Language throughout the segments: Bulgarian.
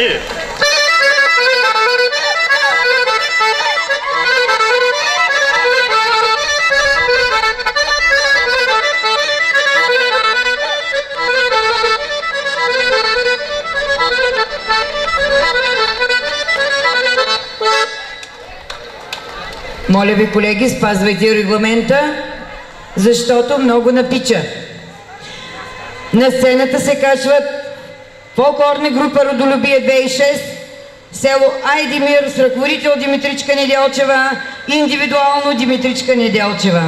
Моля ви, колеги, спазвайте регламента, защото много напича. На сцената се качват фолклорна група Родолюбие 2006, село Айдимир с ръководител Димитричка Неделчева, индивидуално Димитричка Неделчева.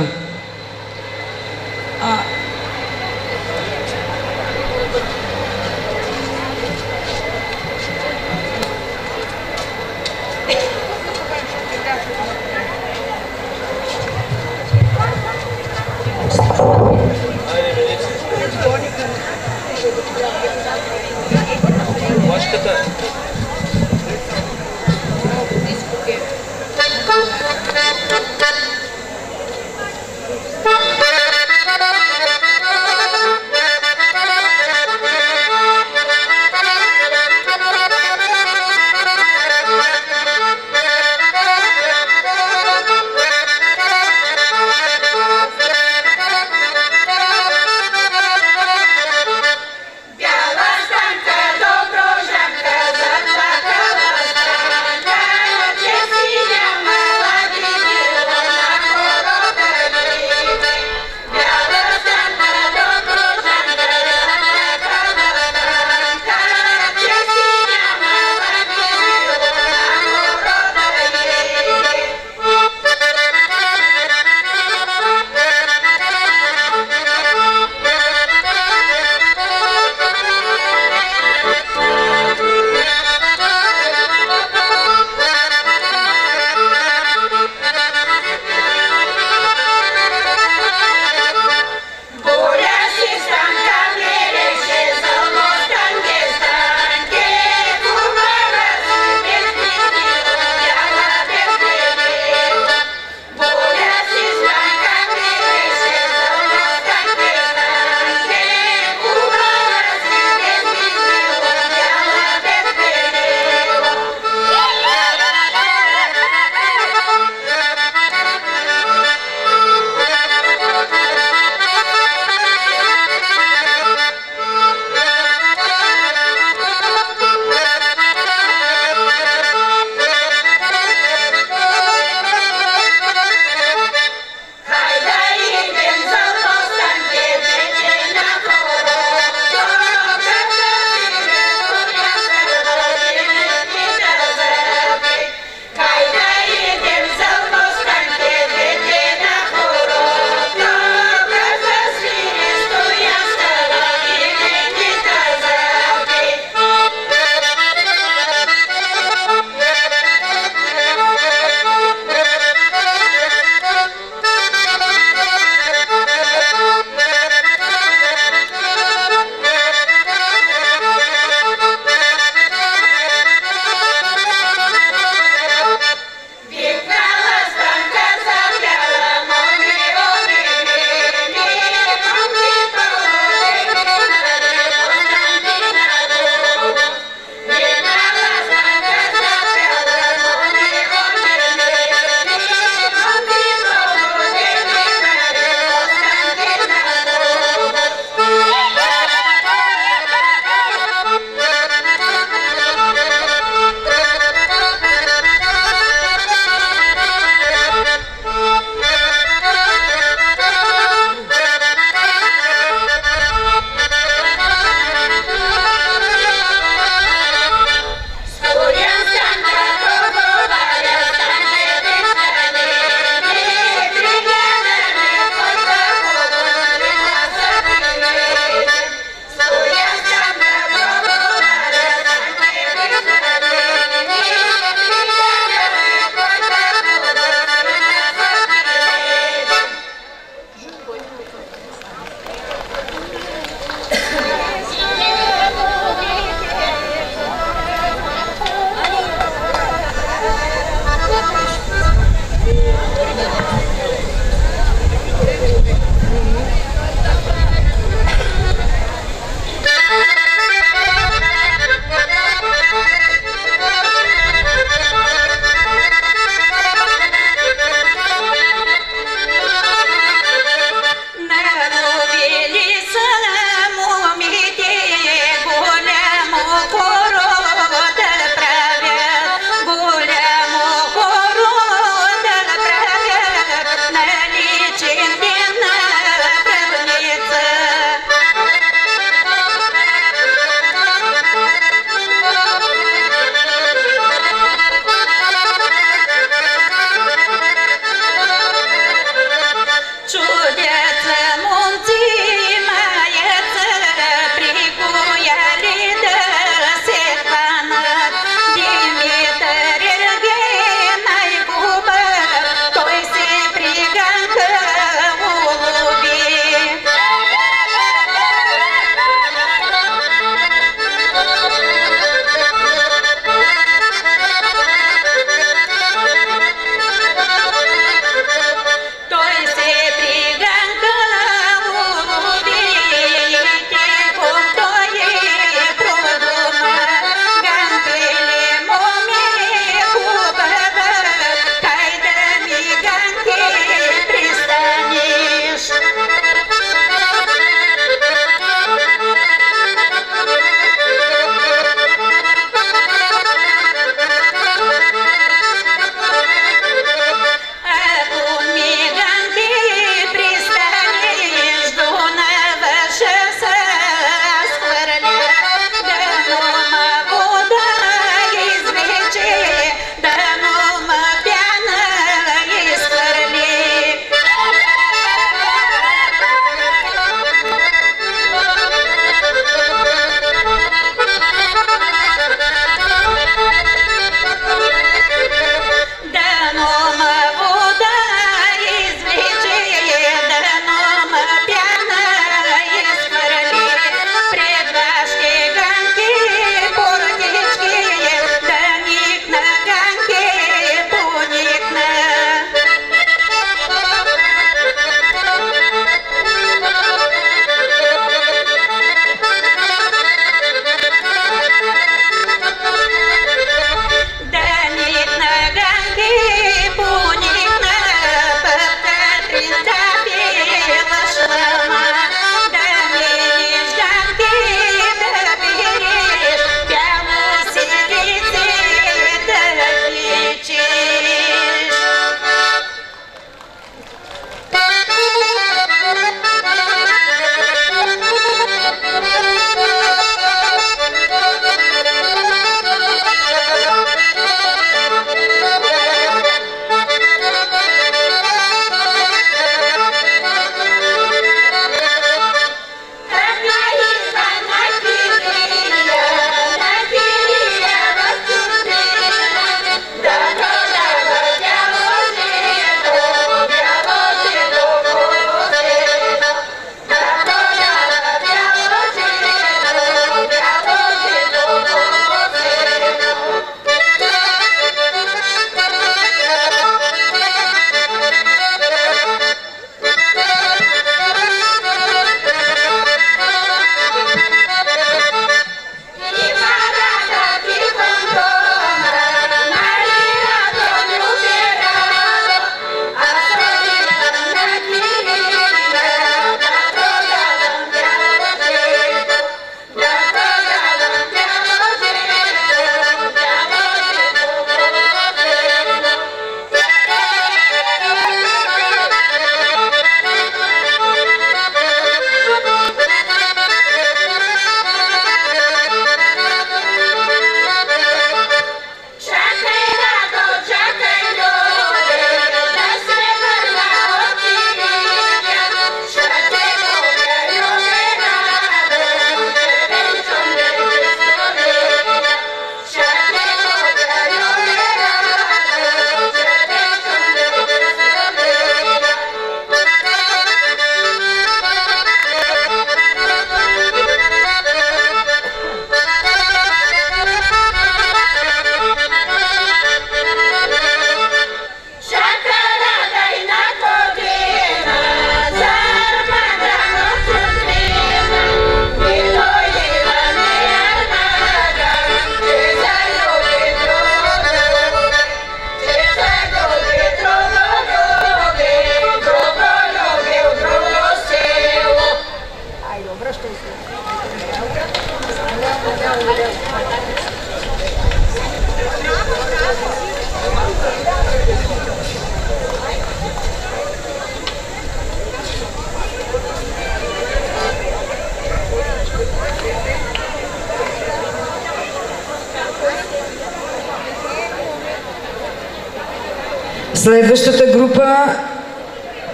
Следващата група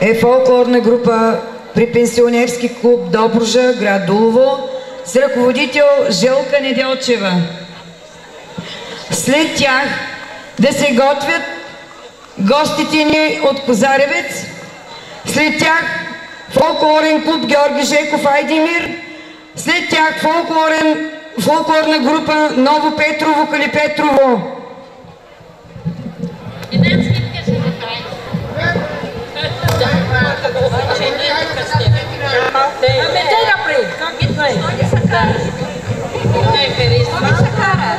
е фолклорна група при пенсионерски клуб Добружа, град Дулово с ръководител Желка Неделчева. След тях да се готвят гостите ни от Козаревец, след тях фолклорен клуб Георги Жеков Айдимир, след тях фолклорен, фолклорна група Ново Петрово Кали Петрово. Ами дай напред, как ги прави? Не, Ферис, това са кара.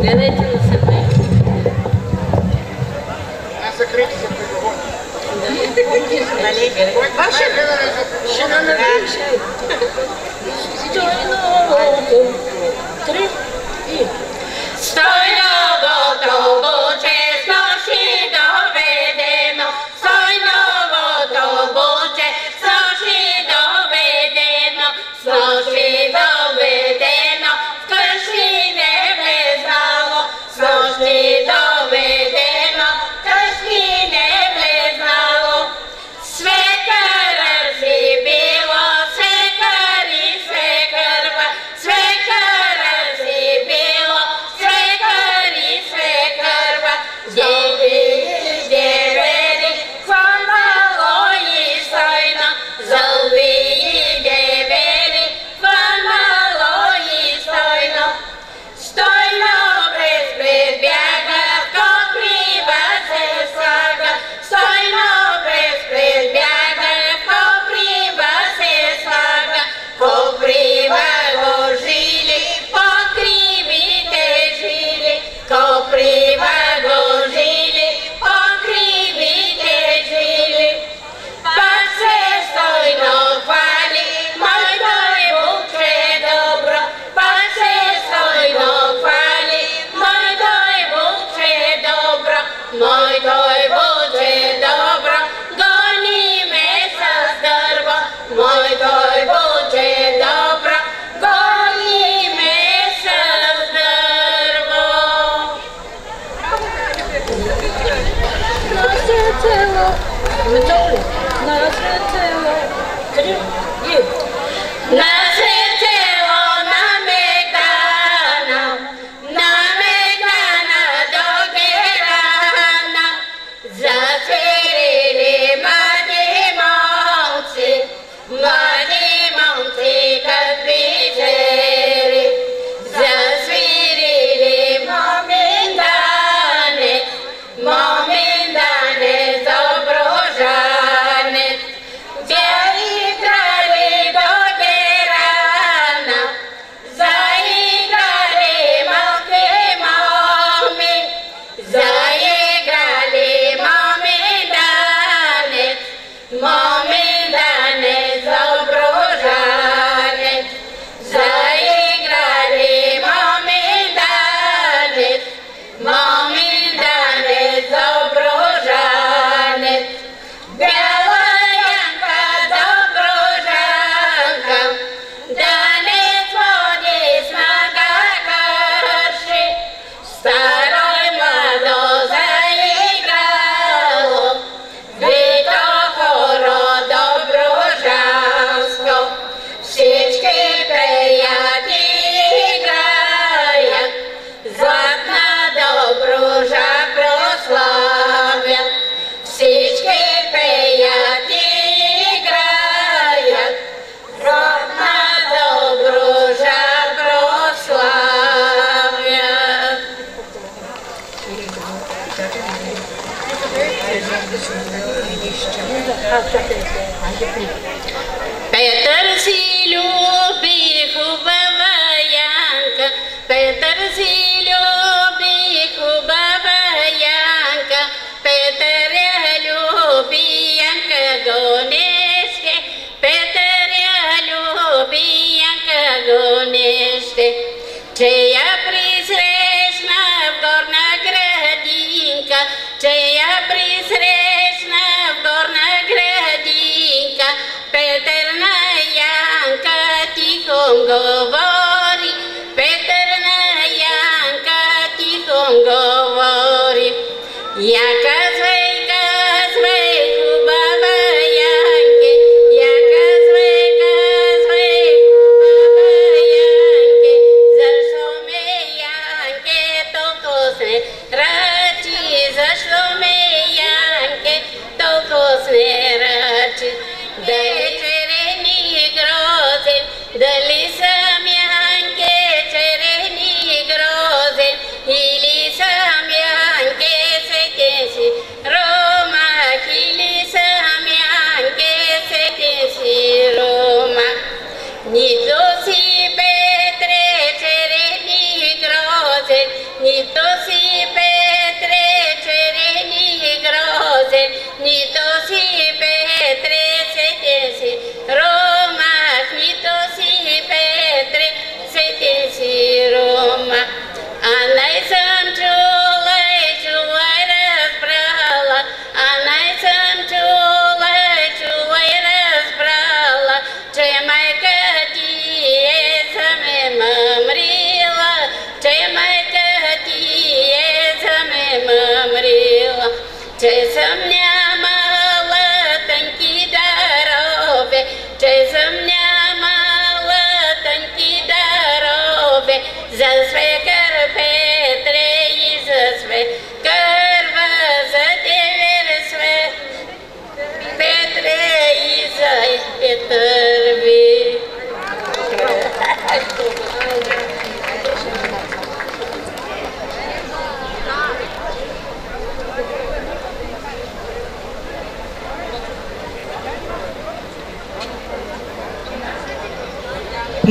Гледайте на себе. Ваше ще намериш. Стойно, Story no, three, 你的心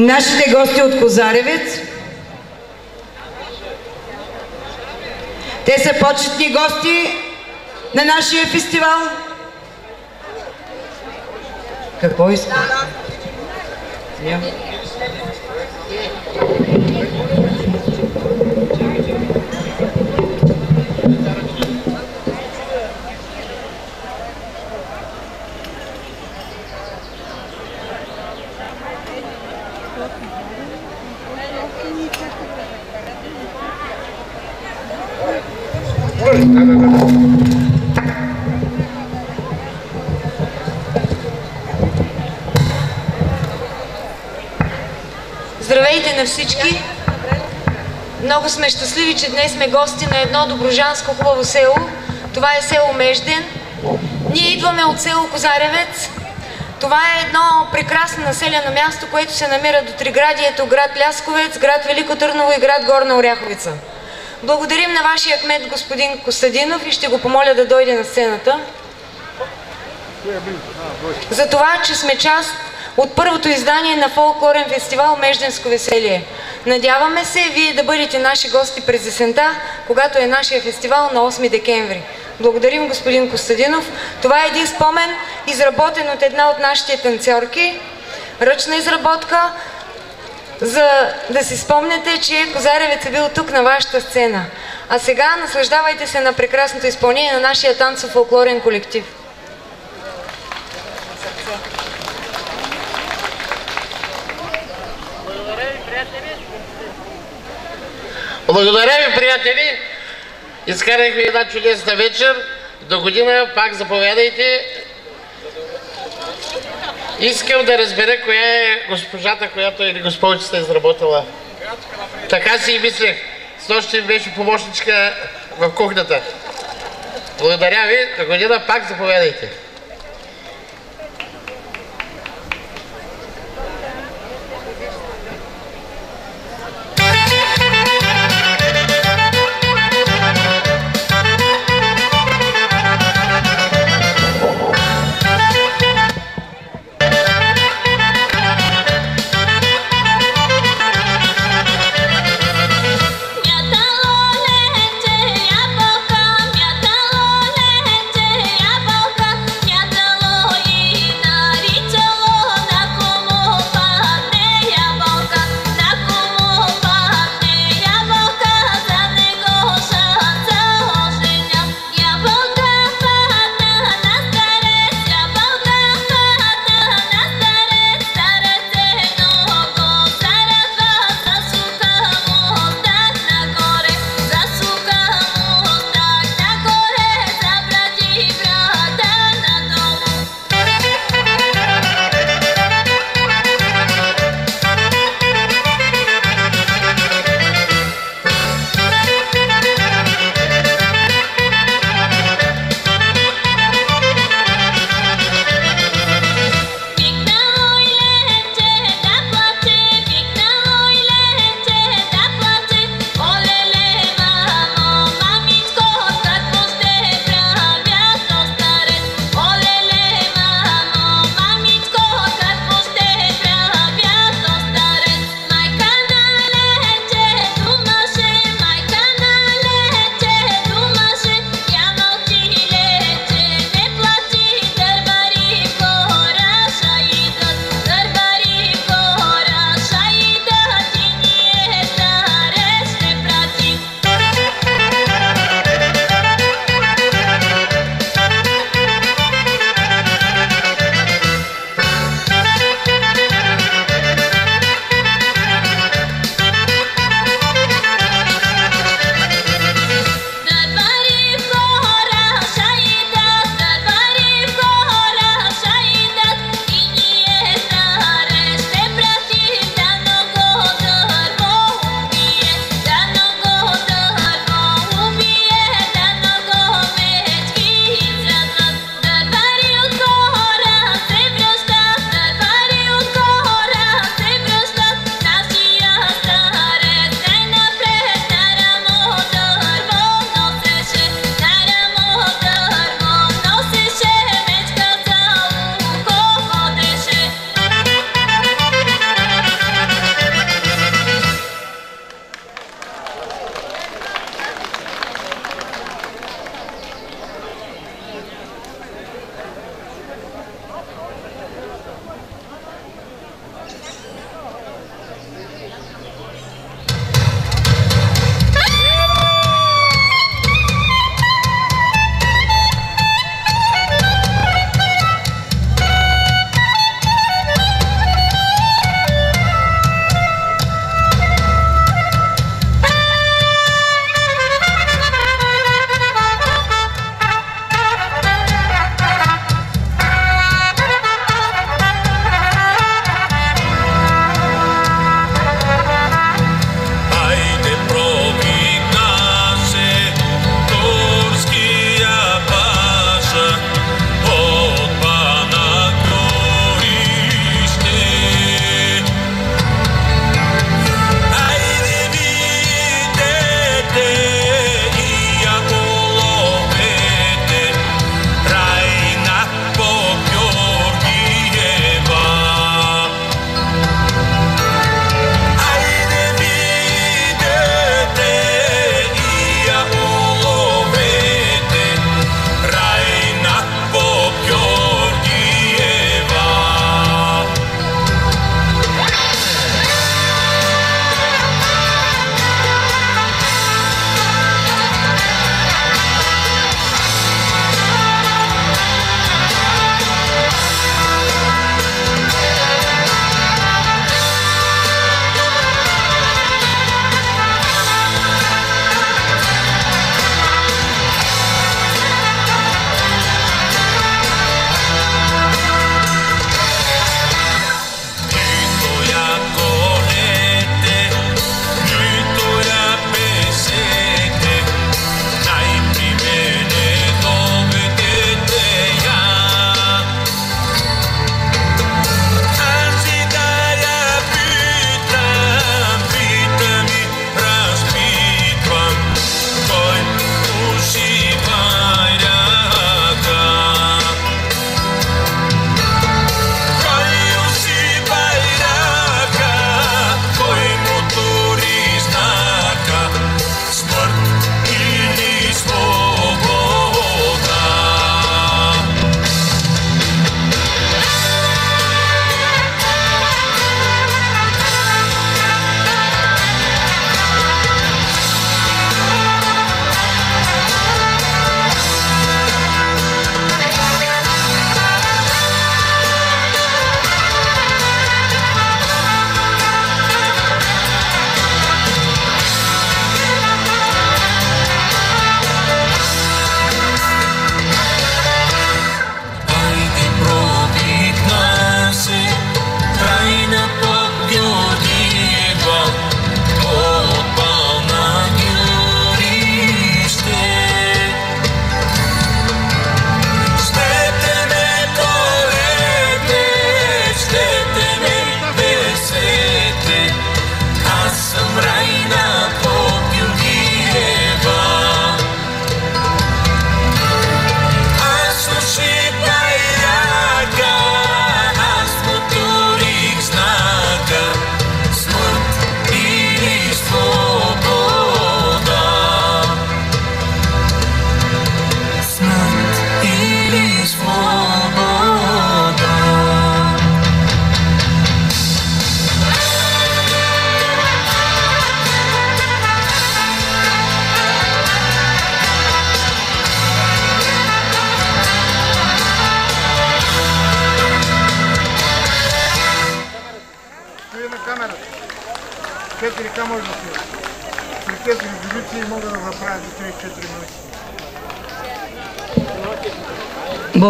Нашите гости от Козаревец. Те са почетни гости на нашия фестивал. Какво иска? Няма. Здравейте на всички! Много сме щастливи, че днес сме гости на едно доброжанско хубаво село. Това е село Межден. Ние идваме от село Козаревец. Това е едно прекрасно населено място, което се намира до Триградието, град Лясковец, град Велико Търново и град Горна Оряховица. Благодарим на вашия кмет господин Костадинов и ще го помоля да дойде на сцената. За това, че сме част от първото издание на фолклорен фестивал Межденско веселие. Надяваме се вие да бъдете наши гости през есента, когато е нашия фестивал на 8 декември. Благодарим господин Костадинов. Това е един спомен, изработен от една от нашите танцорки. Ръчна изработка, за да си спомняте, че Козаревец е бил тук на вашата сцена. А сега наслаждавайте се на прекрасното изпълнение на нашия танцов фолклорен колектив. Благодаря ви, приятели! Изкарахме една чудесна вечер. До година пак заповядайте. Искам да разбера коя е госпожата, която или госпожицата е изработила. Така си и мислех. С нощи беше помощничка в кухнята. Благодаря ви. До година пак заповядайте.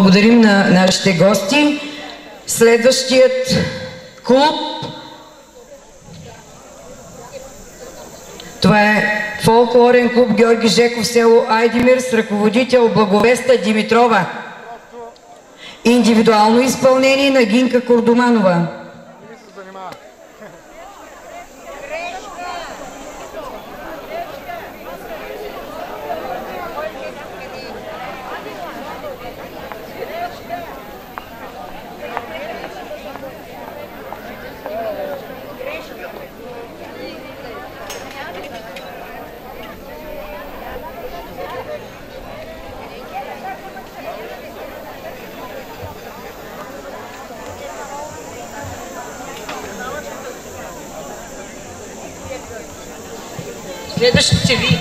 Благодарим на нашите гости. Следващият клуб Това е фолклорен клуб Георги Жеков, село Айдимир с ръководител Благовеста Димитрова. Индивидуално изпълнение на Гинка Кордоманова. Следващите ви.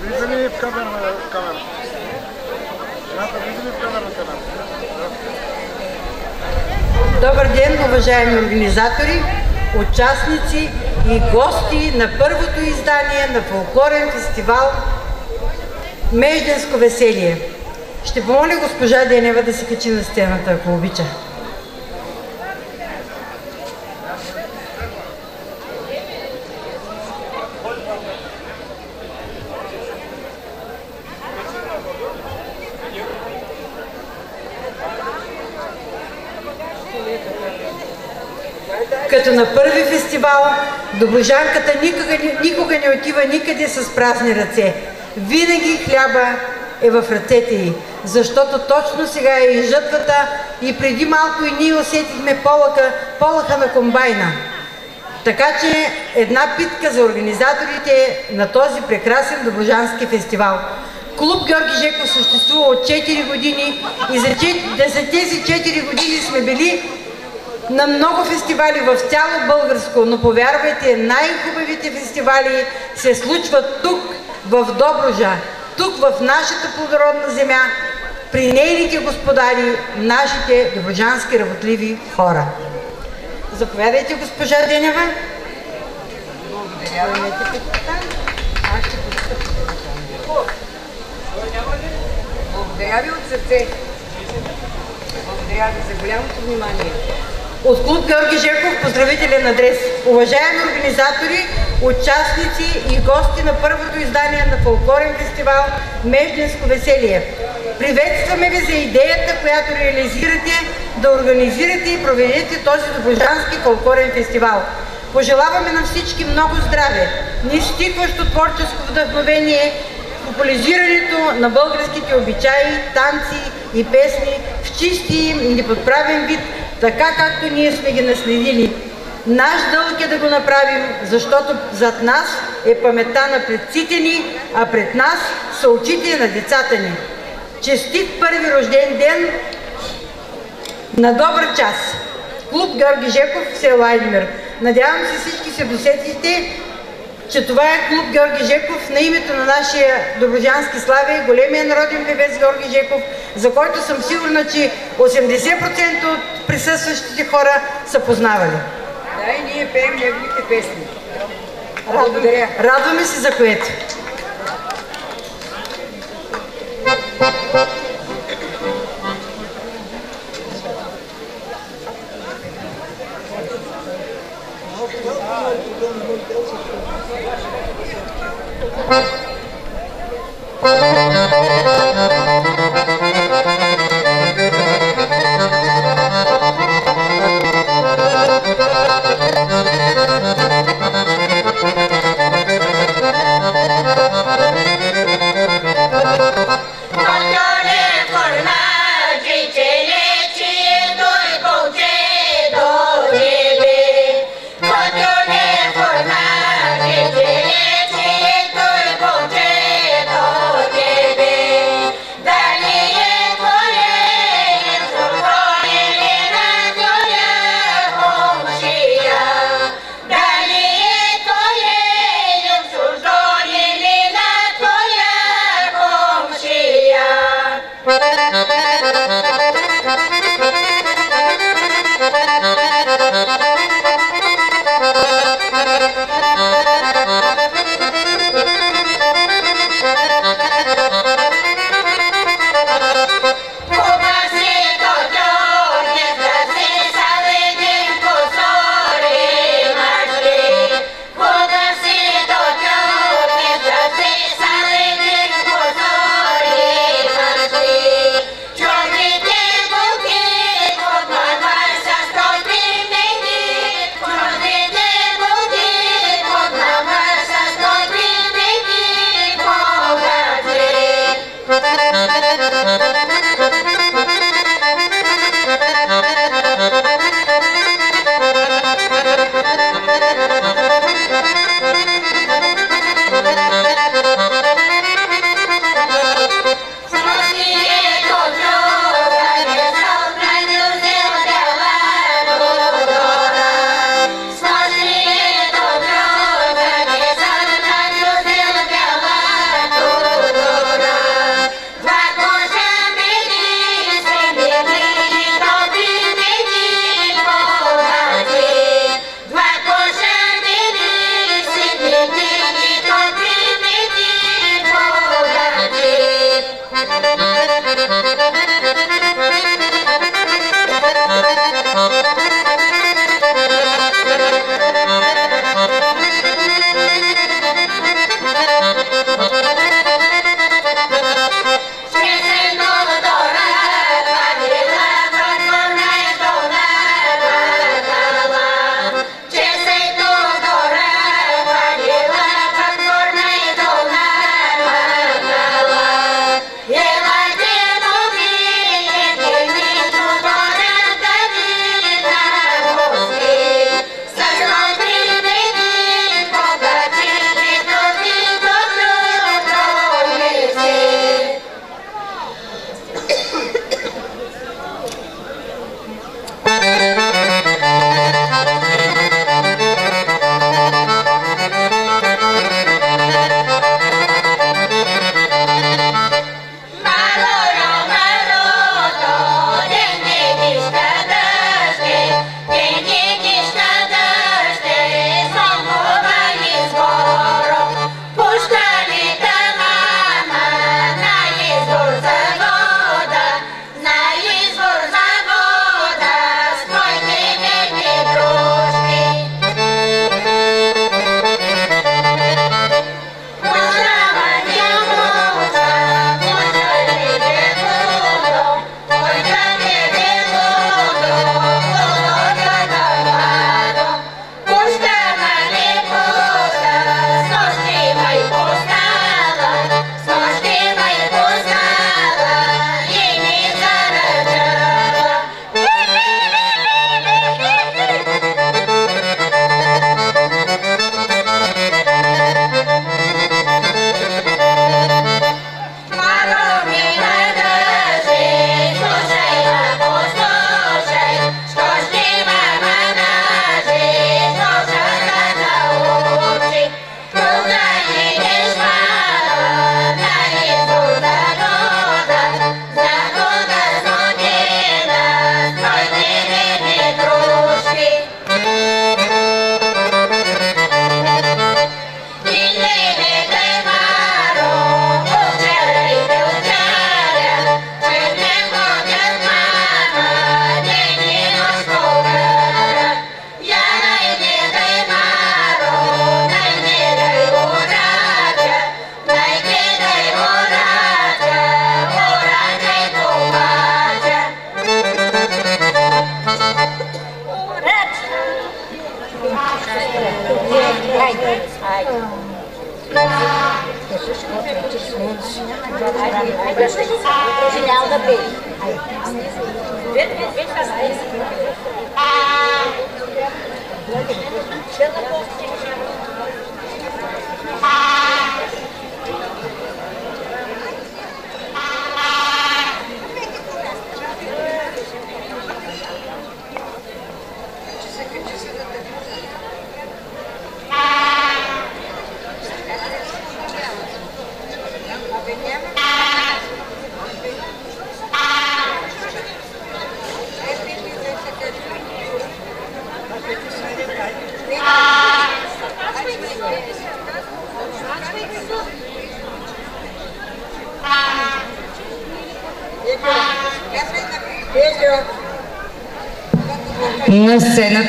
Влиза ли в камера? камера? Жената влиза ли в камера? камера? Добър ден, уважаеми организатори, участници и гости на първото издание на фолклорен фестивал Межденско веселие. Ще помоля госпожа Денева да се качи на стената, ако обича. Като на първи фестивал, доброжанката никога, никога не отива никъде с празни ръце. Винаги хляба е в ръцете й, защото точно сега е и жътвата и преди малко и ние усетихме полъка, полъха на комбайна. Така че една питка за организаторите на този прекрасен доброжански фестивал. Клуб Георги Жеков съществува от 4 години и за, тези 4 години сме били на много фестивали в цяло българско, но повярвайте, най-хубавите фестивали се случват тук, в Доброжа, тук в нашата плодородна земя, при нейните господари, нашите доброжански работливи хора. Заповядайте, госпожа Денева. Благодаря. Благодаря ви от сърце. Благодаря ви за голямото внимание. От клуб Георги Жеков поздравителен адрес. Уважаеми организатори, участници и гости на първото издание на фолклорен фестивал Междинско веселие. Приветстваме ви за идеята, която реализирате да организирате и проведете този доброжански фолклорен фестивал. Пожелаваме на всички много здраве, неизтикващо творческо вдъхновение, популяризирането на българските обичаи, танци и песни в чисти и неподправен вид, така както ние сме ги наследили. Наш дълг е да го направим, защото зад нас е паметта на предците ни, а пред нас са очите на децата ни. Честит първи рожден ден на добър час! Клуб Георги Жеков село Айдмир. Надявам се всички се досетите, че това е клуб Георги Жеков на името на нашия доброжански слави, големия народен певец Георги Жеков, за който съм сигурна, че 80% от присъстващите хора са познавали. Да, и ние пеем неговите песни. Благодаря. Радваме се за което. Thank Thank you.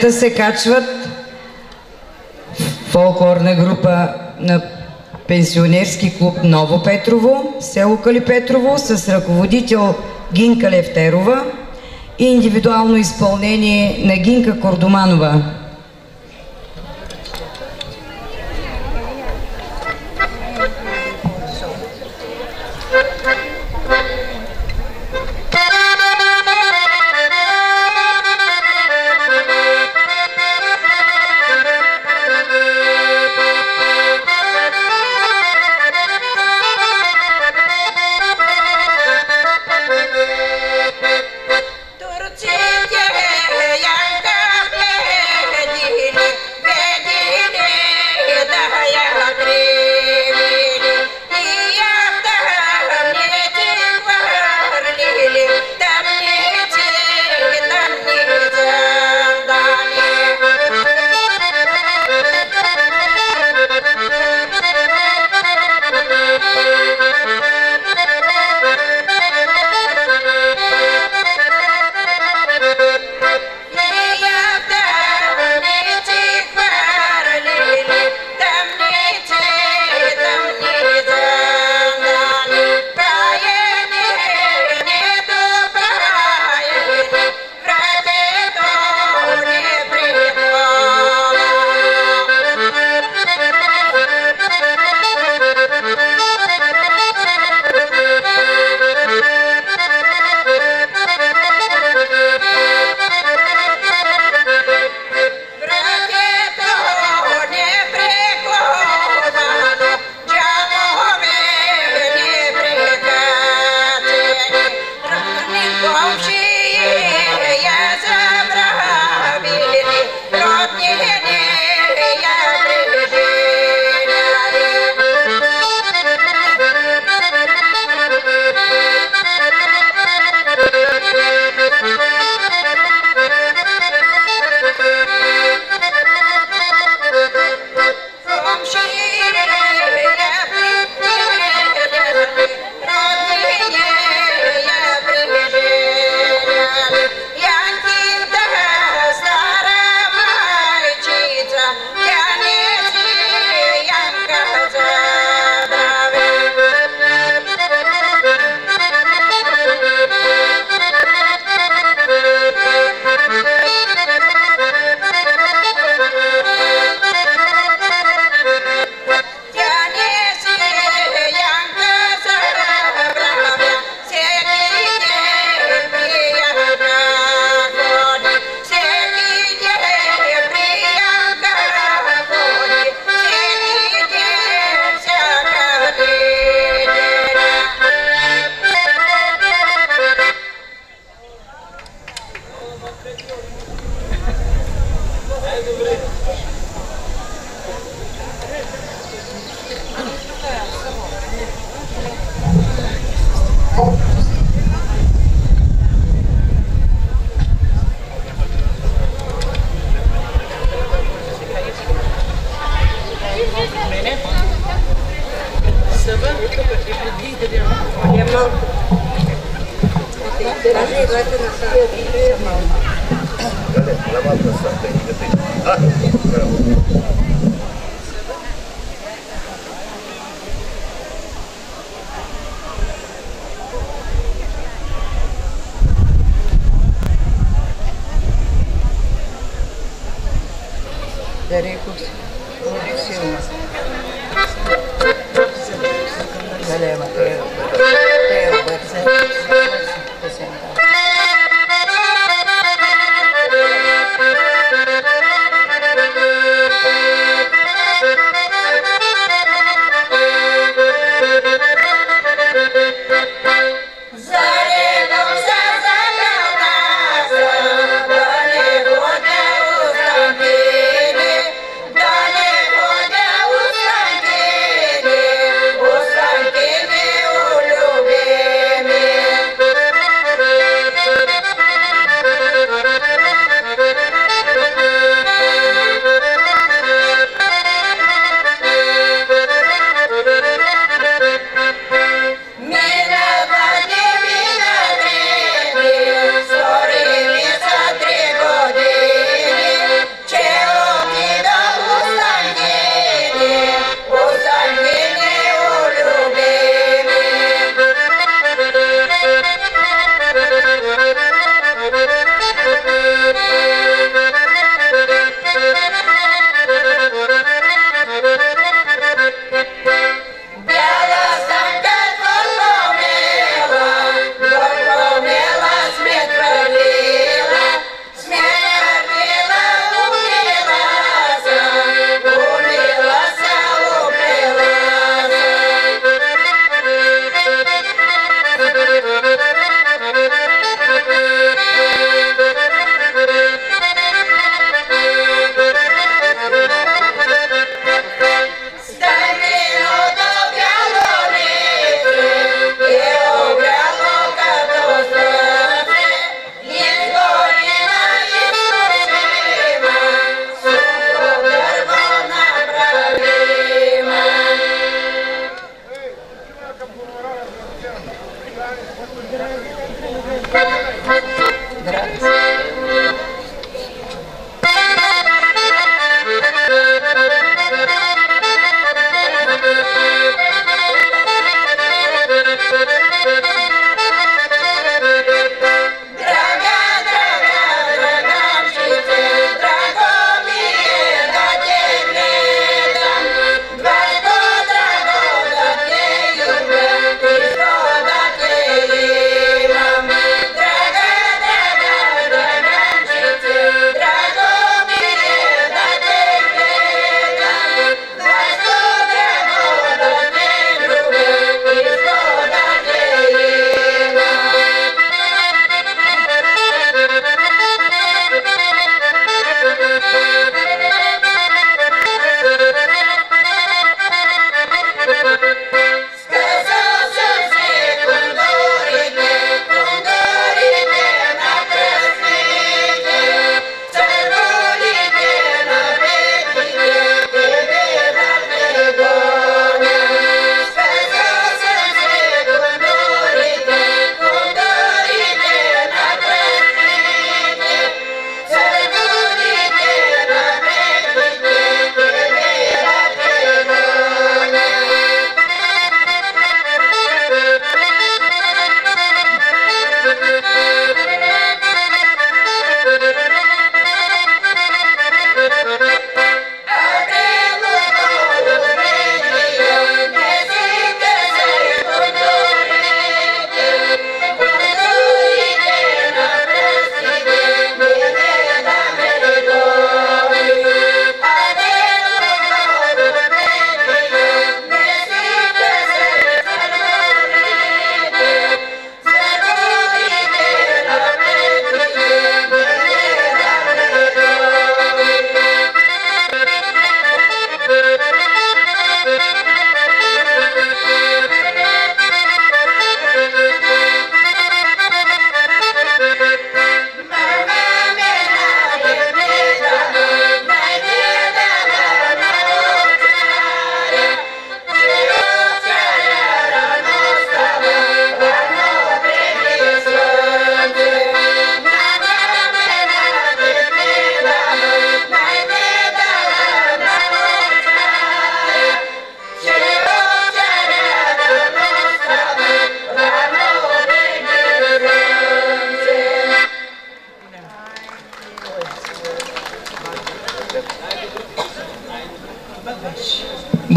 Сцената се качват фолклорна група на пенсионерски клуб Ново Петрово, село Калипетрово, с ръководител Гинка Левтерова и индивидуално изпълнение на Гинка Кордоманова.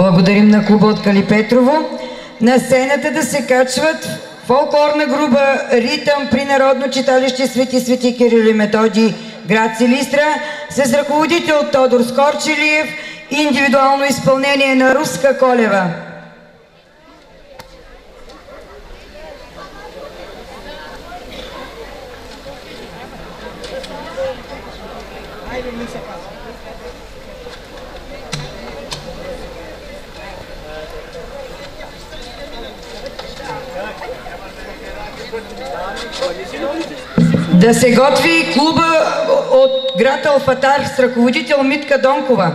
Благодарим на клуба от Калипетрово. На сцената да се качват фолклорна група Ритъм при Народно читалище Свети Свети Кирил и Методи, град Силистра, с ръководител Тодор Скорчелиев и индивидуално изпълнение на Руска Колева. Да се готви клуба от град Алфатар с ръководител Митка Донкова.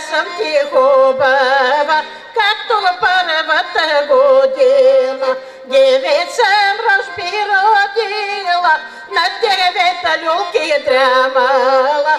сам тихо бава, Сантіхобева, Като перевете година, дівицем розбіроділа, на дереві та люльки дремала,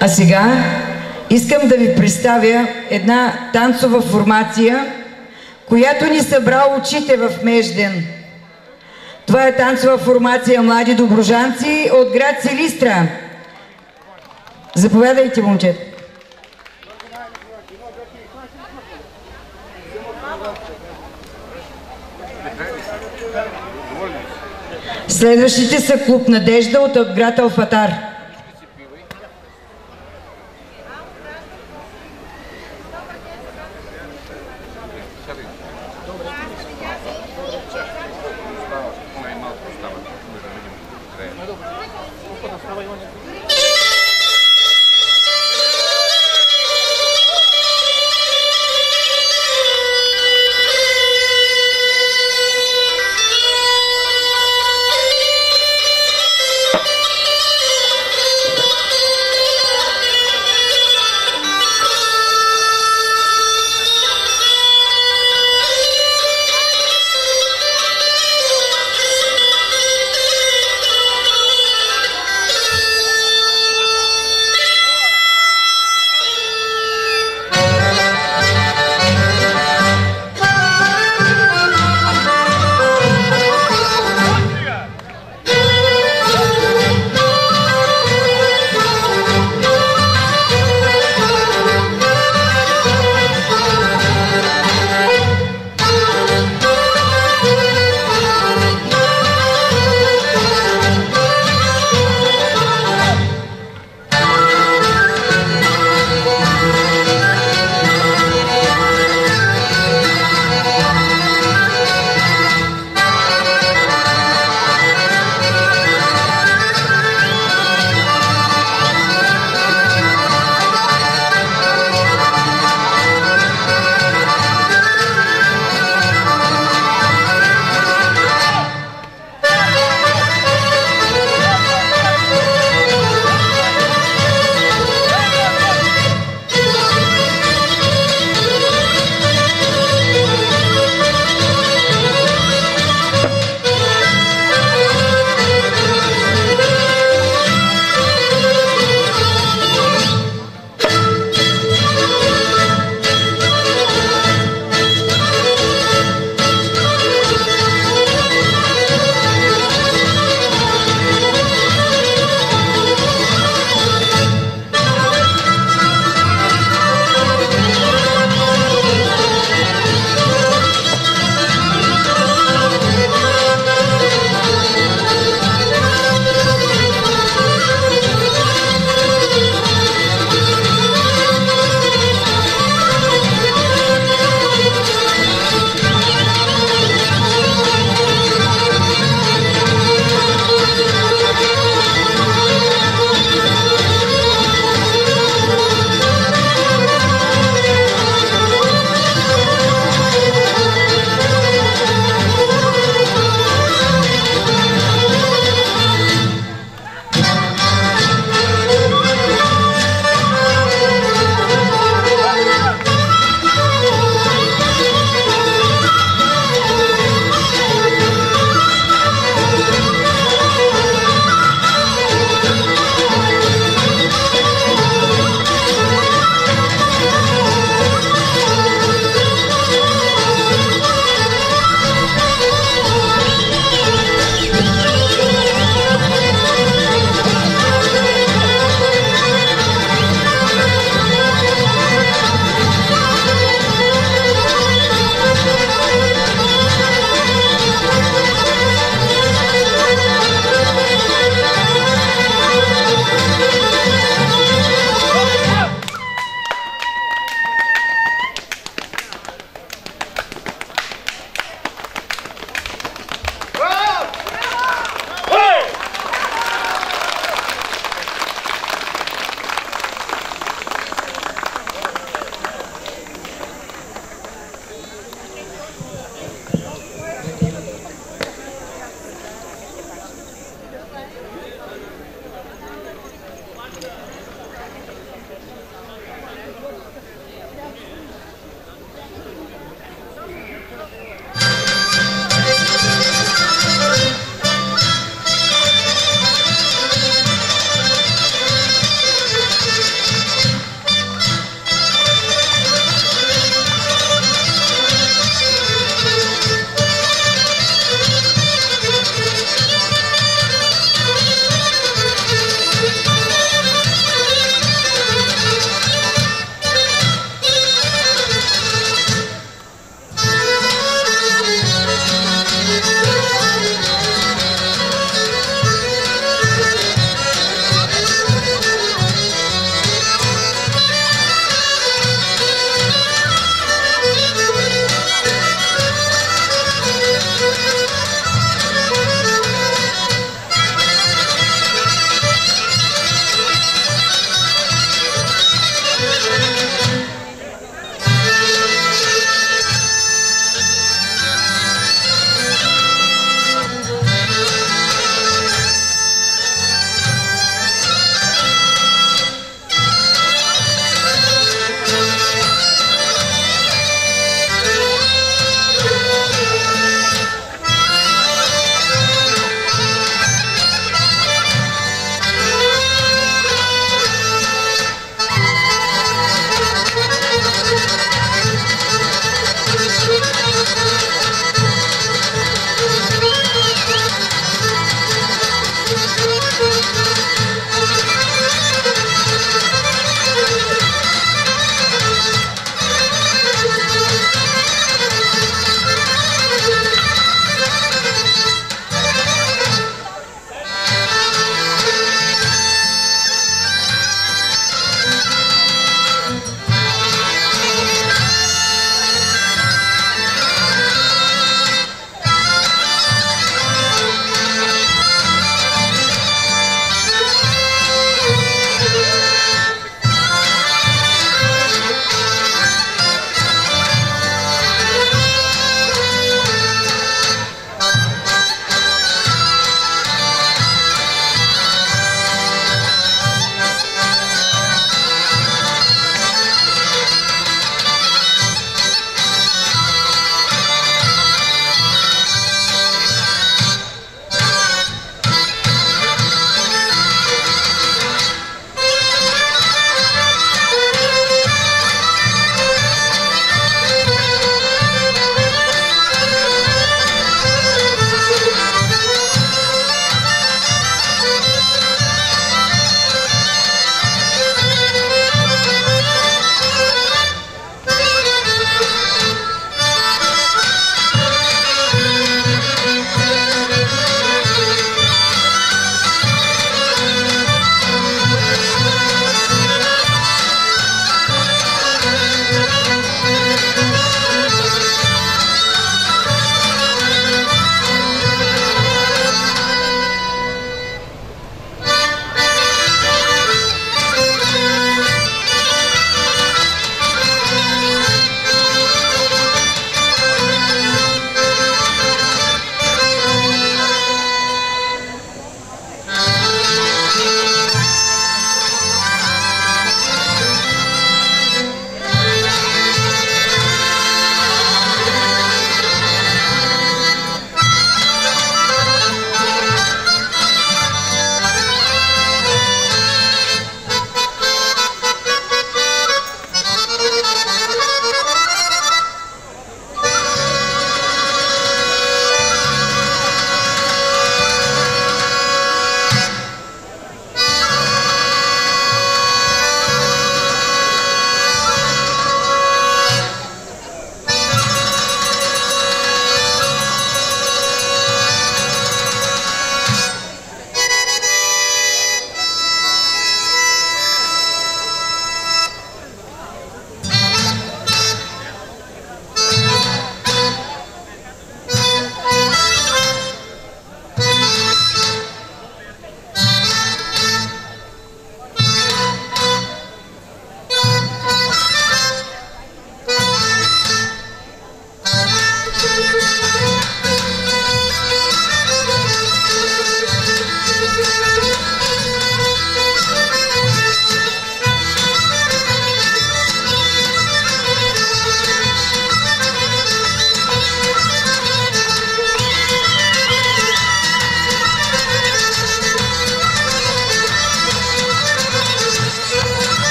А сега искам да ви представя една танцова формация, която ни събра очите в Межден. Това е танцова формация Млади доброжанци от град Силистра. Заповядайте, момчета. Следващите са клуб Надежда от град Алфатар.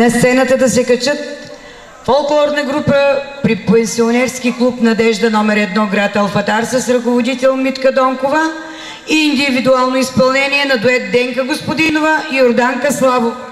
На сцената да се качат фолклорна група при пенсионерски клуб Надежда номер 1 град Алфатар с ръководител Митка Донкова и индивидуално изпълнение на дует Денка Господинова и Йорданка Славова.